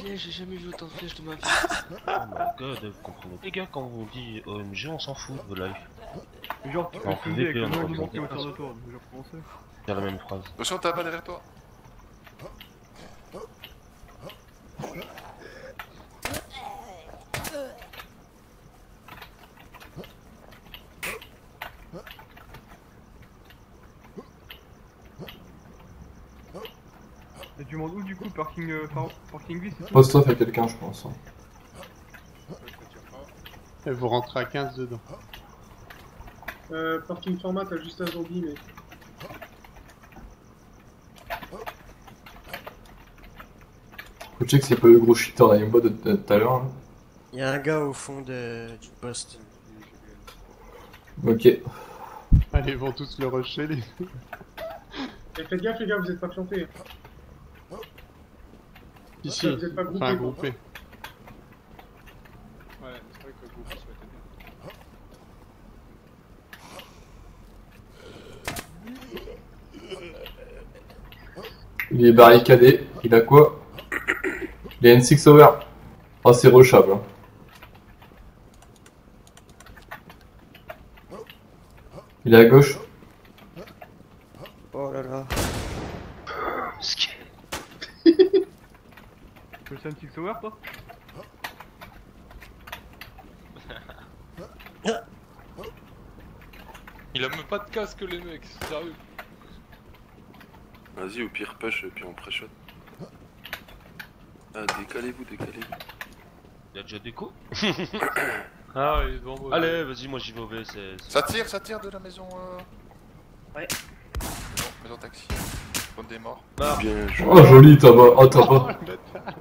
flèches, j'ai jamais vu autant de flèches de ma vie. Oh my god, vous comprenez. Les gars, quand on dit OMG, on s'en fout de vos lives. Genre, tu peux En fouiller avec le de autour. Déjà. Attention, t'as pas derrière toi. Et tu demandes où du coup Parking, euh, par- parking bis c'est ça Post-off à quelqu'un, je pense. hein. Et vous rentrez à 15 dedans. Euh, parking format, t'as juste un zombie, mais. Faut check s'il n'y a pas eu le gros cheater dans de de tout à l'heure. là. Il y a un gars au fond de... du poste. Ok. Allez, ils vont tous le rusher, les... Et faites gaffe, les gars, vous êtes pas plantés. Ici, Vous êtes pas groupés, enfin quoi. groupés. Ouais, c'est vrai que le groupe ça aurait été bien. Il est barricadé. Il a quoi? Il a une 6 over. Oh, c'est rushable. hein. Il est à gauche. Oh là là. Tu veux le Six Hour toi Il a même pas de casque, les mecs, sérieux. Vas-y, au pire, push, et puis on pré-shot. Ah, décalez-vous, décalez-vous. Il y a déjà des coups Ah, il est devant moi. Allez, vas-y, moi j'y vais au VSS. Ça tire, ça tire de la maison. Euh... Ouais. Non, maison taxi. Bonne des morts. Ah. Bien joué. Oh, joli, t'as pas. Oh, t'as pas.